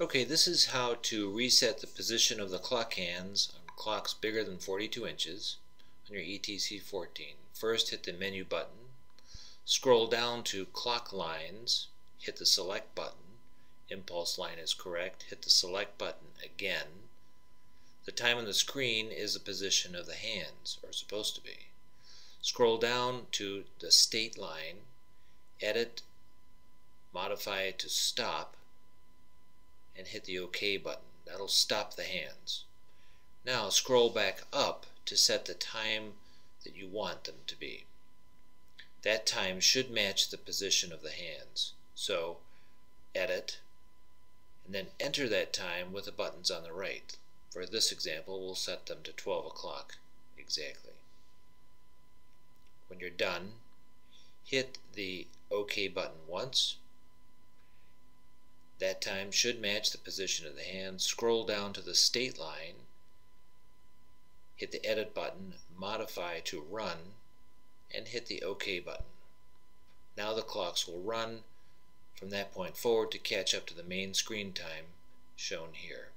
Okay, this is how to reset the position of the clock hands. On clocks bigger than 42 inches on your ETC 14. First hit the menu button, scroll down to clock lines, hit the select button, impulse line is correct, hit the select button again. The time on the screen is the position of the hands, or supposed to be. Scroll down to the state line, edit, modify it to stop, and hit the OK button. That'll stop the hands. Now scroll back up to set the time that you want them to be. That time should match the position of the hands. So edit and then enter that time with the buttons on the right. For this example we'll set them to 12 o'clock exactly. When you're done hit the OK button once that time should match the position of the hand. Scroll down to the state line, hit the edit button, modify to run, and hit the OK button. Now the clocks will run from that point forward to catch up to the main screen time shown here.